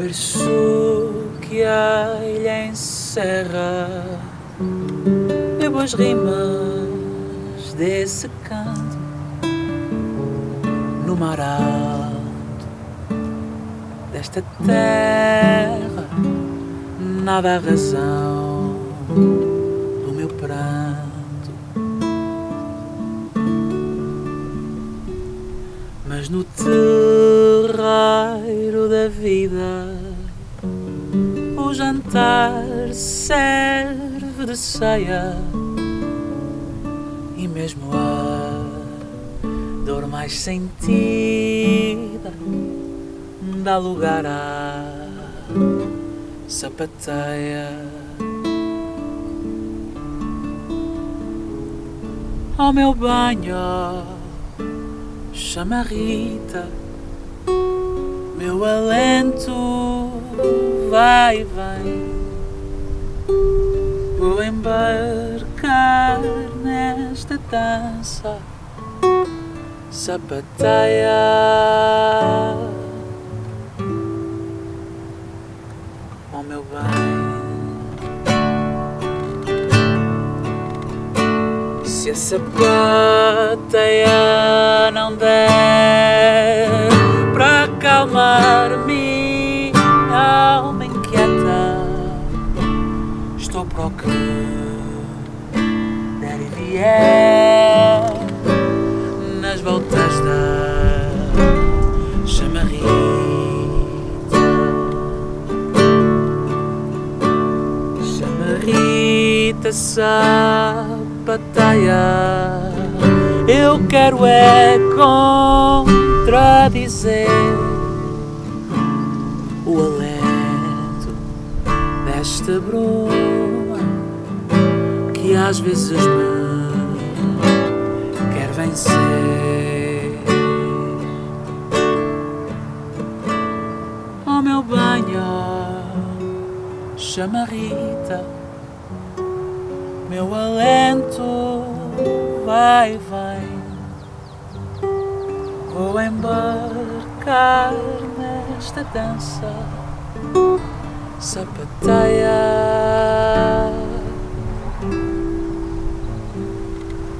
berço que a ilha encerra, depois rimas desse canto no mar alto desta terra. Nada a razão do meu pranto, mas no teu vida. O jantar serve de ceia. E mesmo a dor mais sentida dá lugar à sapateia. Ao meu banho chama Rita, meu alento vai e vem. Vou embarcar nesta dança sapateia. Oh meu bem, se a sapateia não der acalmar minha alma inquieta, estou para o que der e vier nas voltas da chamarrita. Chamarrita sapateia, eu quero é contradizer o alento desta bruma que às vezes me quer vencer. Oh meu banho, chama Rita, meu alento vai vem. Vou embarcar nesta dança sapateia.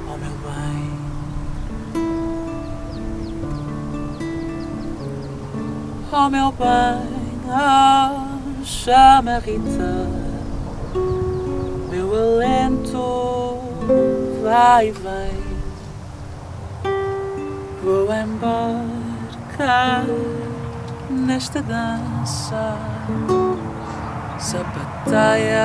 Oh meu bem, oh meu bem, oh, chama Rita, meu alento vai e vem. Vou embarcar nesta dança sapateia.